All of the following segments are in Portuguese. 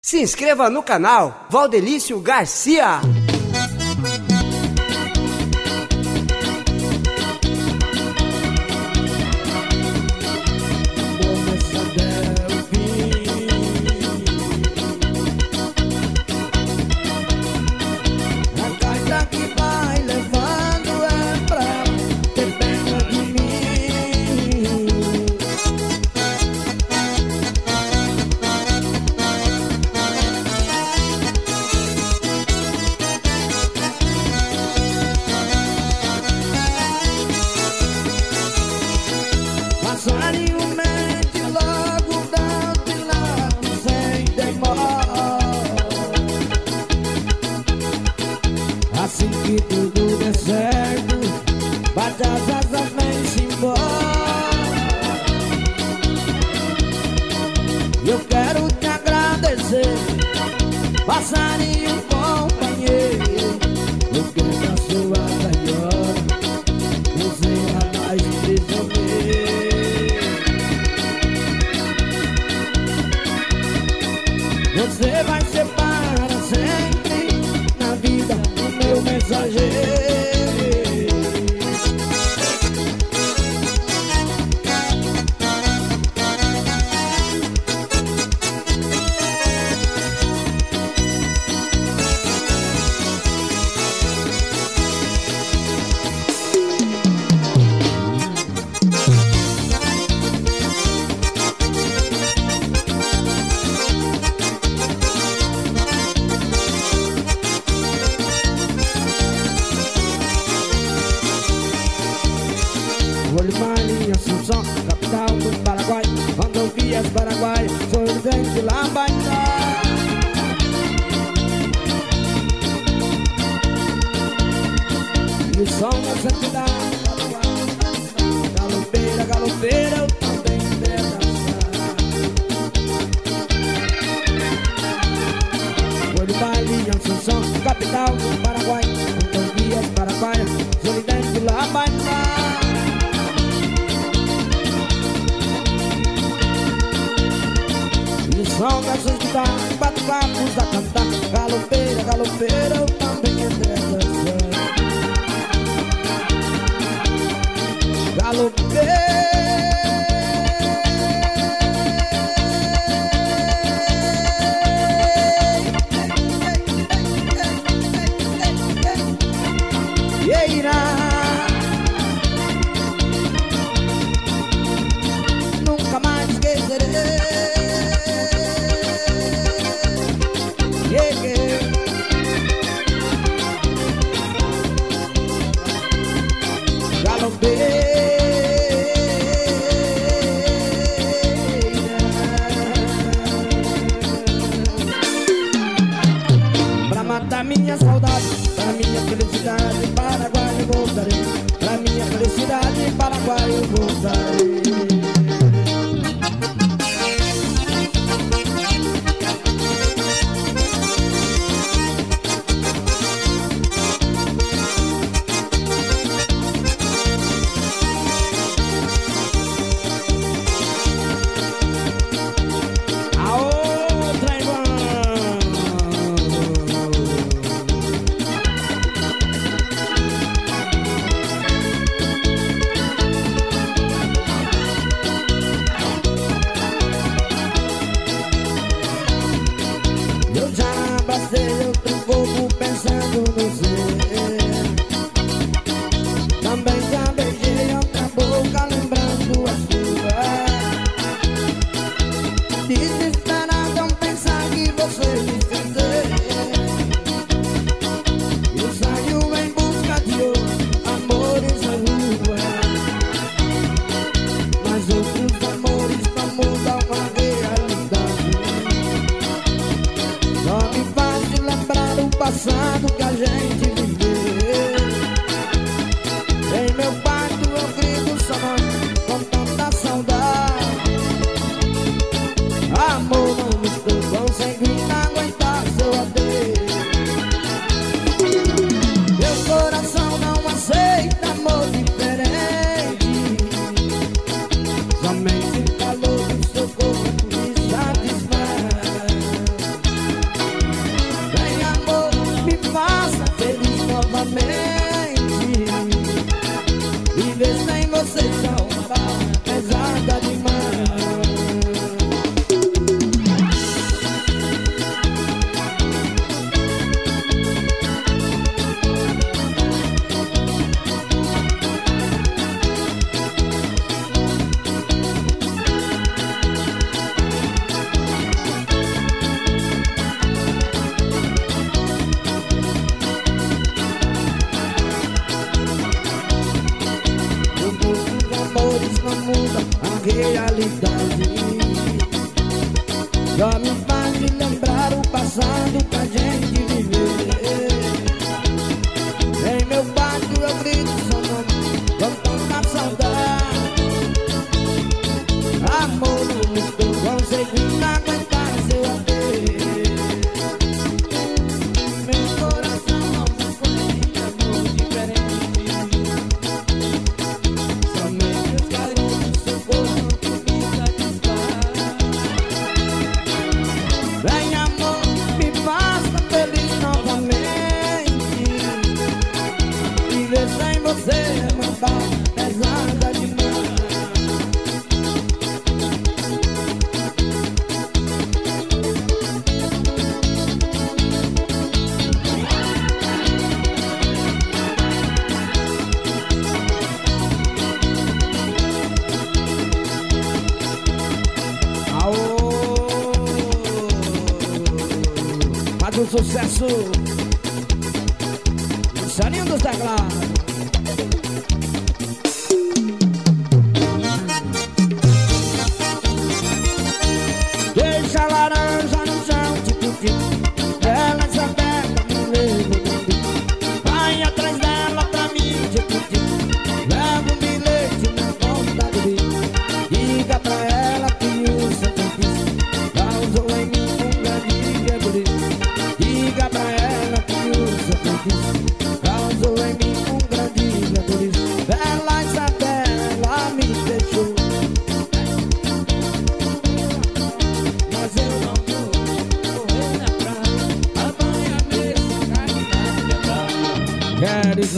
Se inscreva no canal Valdelício Garcia. Capital do Paraguai Rodovias Paraguai, sou gente lá Baitá E o som da santidade Galopeira, galopeira, eu também quero dançar. Foi do baile em capital do Paraguai Rodovias Paraguai Salgas os guitarras, quatro papos a cantar Galopeira, galopeira, eu também entrei dançando Galopeira irá. this também muda a realidade. Só me faz lembrar o passado que a gente viveu. Em meu quarto eu grito seu nome Com tanta saudade. Amor, não estou conseguindo sucesso! Lucianinho dos teclados!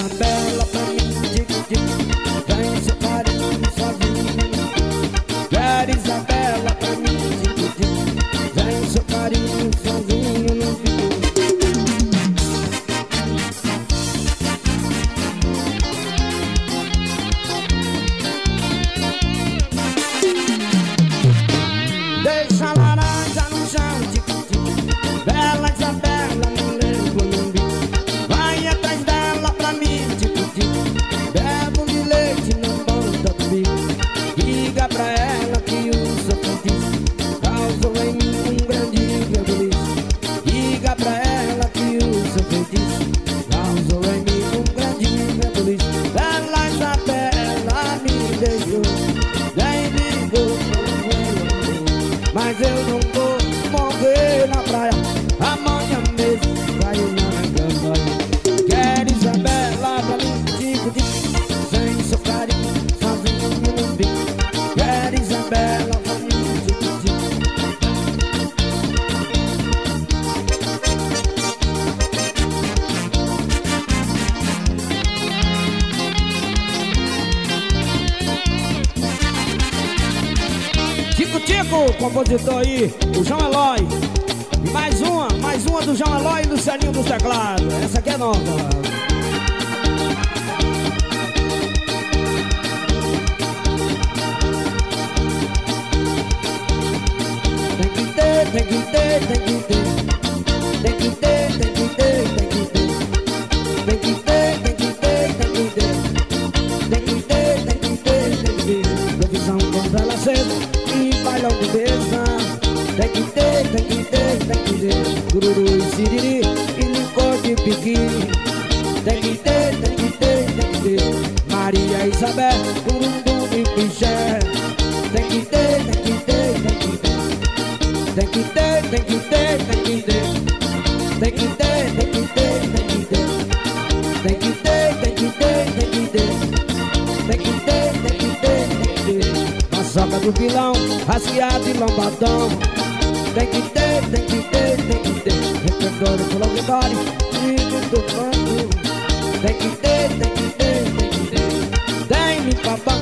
Quero Isabela Mas eu não Tico, compositor aí, o João Eloy. E mais uma, mais uma do João Eloy e Lucianinho dos teclados. Essa aqui é nova. Tem que ter, tem que ter, tem que ter. Siriri e licor piqui Tem que ter, tem que ter, tem que ter Maria Isabel, gurundum e piché Tem que ter, tem que ter, tem que ter Tem que ter, tem que ter, tem que ter Tem que ter, tem que ter, tem que ter Tem que ter, tem que ter, tem que ter tem que ter, tem que ter, tem que ter Paçoca do vilão, rasqueado e lombadão Tem que ter, tem que ter, tem que ter. Repertório pro auditório e do banco Tem que ter, tem que ter, tem que ter. Tem me papá,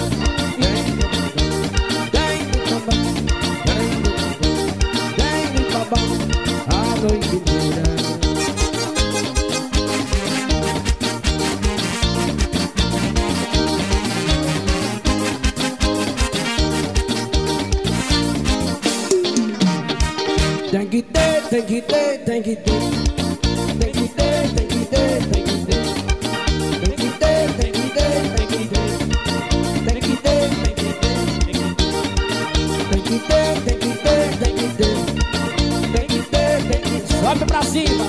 Sobe pra cima.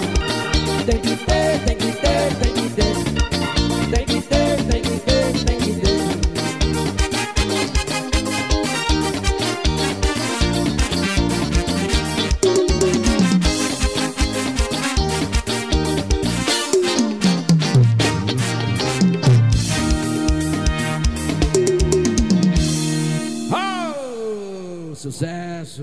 Tem que ter, tem que ter.